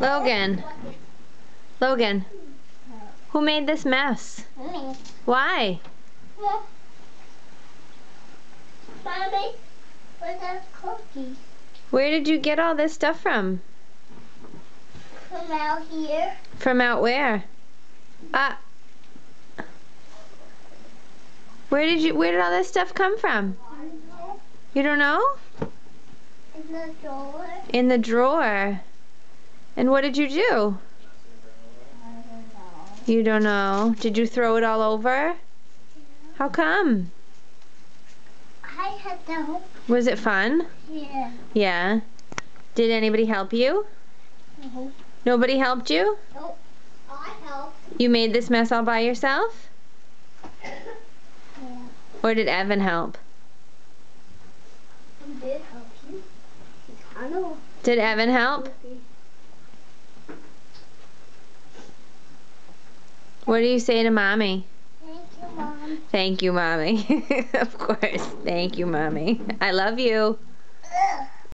Logan. Logan. Who made this mess? Me. Why? Mommy, where's that cookie? Where did you get all this stuff from? From out here. From out where? Uh Where did you where did all this stuff come from? You don't know? In the door. In the drawer. And what did you do? Don't. You don't know. Did you throw it all over? How come? I had to help Was it fun? Yeah. Yeah. Did anybody help you? No. Nobody helped you? Nope. I helped. You made this mess all by yourself? Yeah. Or did Evan help? I did help you. I know. Did Evan help? What do you say to mommy? Thank you, Mom. Thank you, mommy. of course. Thank you, mommy. I love you.